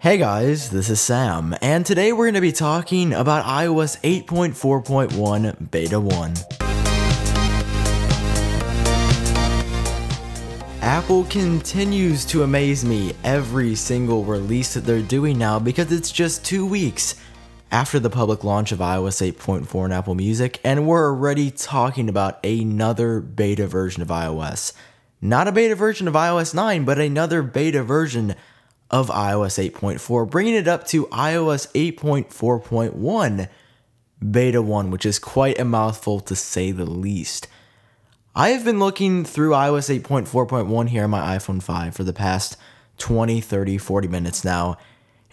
Hey guys, this is Sam, and today we're going to be talking about iOS 8.4.1 Beta 1. Apple continues to amaze me every single release that they're doing now because it's just two weeks after the public launch of iOS 8.4 and Apple Music, and we're already talking about another beta version of iOS. Not a beta version of iOS 9, but another beta version of iOS 8.4, bringing it up to iOS 8.4.1 Beta 1, which is quite a mouthful to say the least. I have been looking through iOS 8.4.1 here on my iPhone 5 for the past 20, 30, 40 minutes now,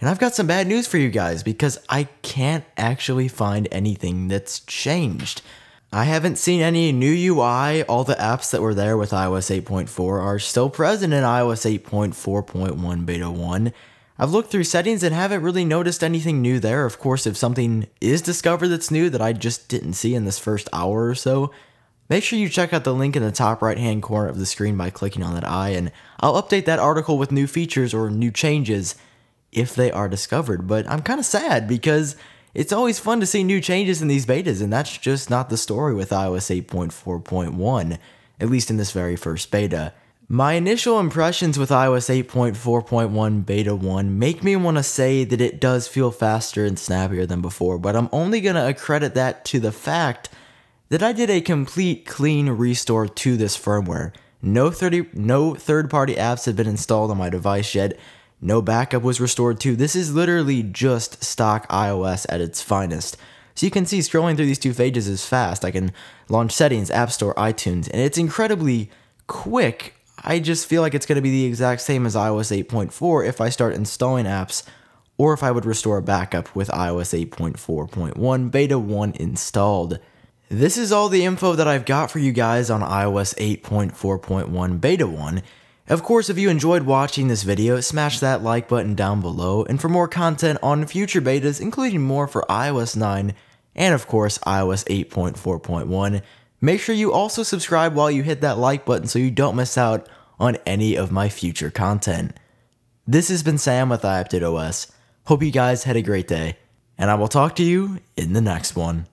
and I've got some bad news for you guys because I can't actually find anything that's changed. I haven't seen any new UI. All the apps that were there with iOS 8.4 are still present in iOS 8.4.1 Beta 1. I've looked through settings and haven't really noticed anything new there. Of course, if something is discovered that's new that I just didn't see in this first hour or so, make sure you check out the link in the top right hand corner of the screen by clicking on that eye, and I'll update that article with new features or new changes if they are discovered. But I'm kind of sad because it's always fun to see new changes in these betas, and that's just not the story with iOS 8.4.1, at least in this very first beta. My initial impressions with iOS 8.4.1 Beta 1 make me want to say that it does feel faster and snappier than before, but I'm only going to accredit that to the fact that I did a complete clean restore to this firmware. No, 30, no third-party apps have been installed on my device yet, no backup was restored too. This is literally just stock iOS at its finest. So you can see scrolling through these two pages is fast. I can launch settings, App Store, iTunes, and it's incredibly quick. I just feel like it's going to be the exact same as iOS 8.4 if I start installing apps or if I would restore a backup with iOS 8.4.1 Beta 1 installed. This is all the info that I've got for you guys on iOS 8.4.1 Beta 1. Of course, if you enjoyed watching this video, smash that like button down below, and for more content on future betas, including more for iOS 9, and of course iOS 8.4.1, make sure you also subscribe while you hit that like button so you don't miss out on any of my future content. This has been Sam with iUpdateOS. Hope you guys had a great day, and I will talk to you in the next one.